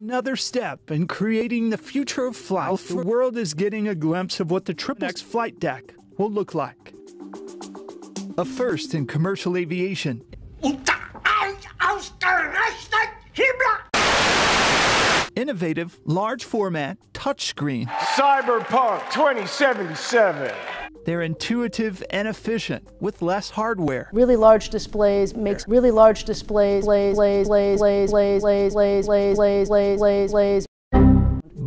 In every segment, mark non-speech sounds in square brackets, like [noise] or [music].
Another step in creating the future of flight. The world is getting a glimpse of what the Triple X flight deck will look like. A first in commercial aviation. Innovative, large format, touchscreen. Cyberpunk 2077. They're intuitive and efficient with less hardware. Really large displays makes really large displays lays lays lays lays lays lays lays lays lays lays lays lays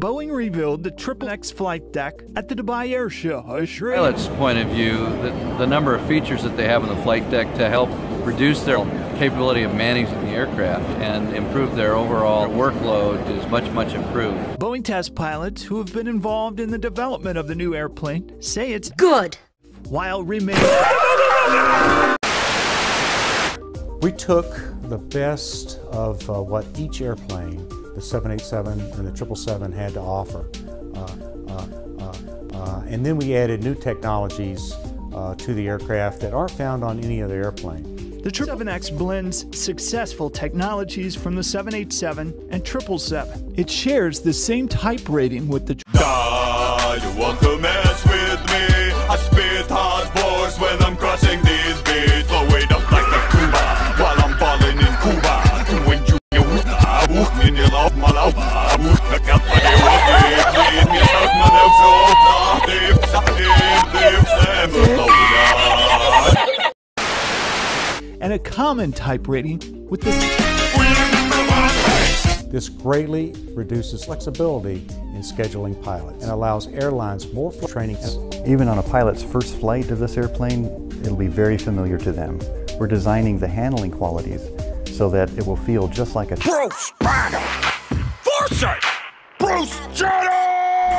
Boeing revealed the Triple X flight deck at the Dubai Air Show. Pilot's point of view, the, the number of features that they have on the flight deck to help reduce their capability of managing the aircraft and improve their overall workload is much, much improved. Boeing test pilots who have been involved in the development of the new airplane say it's good while remaining. We took the best of uh, what each airplane, the 787 and the 777, had to offer. Uh, uh, uh, uh, and then we added new technologies uh, to the aircraft that aren't found on any other airplane. The 777X blends successful technologies from the 787 and 777. It shares the same type rating with the. Da, you want to mess with me? I spit bars when I'm these beats. Blow it up like Cuba while I'm falling in Cuba. When you use abu, in your love, my love, company will and a common type rating with this. This greatly reduces flexibility in scheduling pilots and allows airlines more training. Even on a pilot's first flight of this airplane, it'll be very familiar to them. We're designing the handling qualities so that it will feel just like a Bruce Banner! Foresight! Bruce Jenner!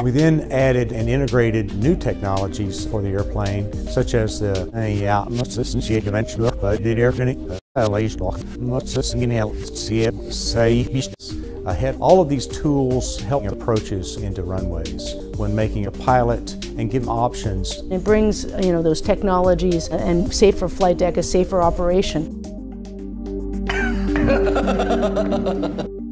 We then added and integrated new technologies for the airplane, such as the yeah, uh, but the airplane. Uh, I had all of these tools help approaches into runways when making a pilot and give options. It brings, you know, those technologies and safer flight deck, a safer operation. [laughs]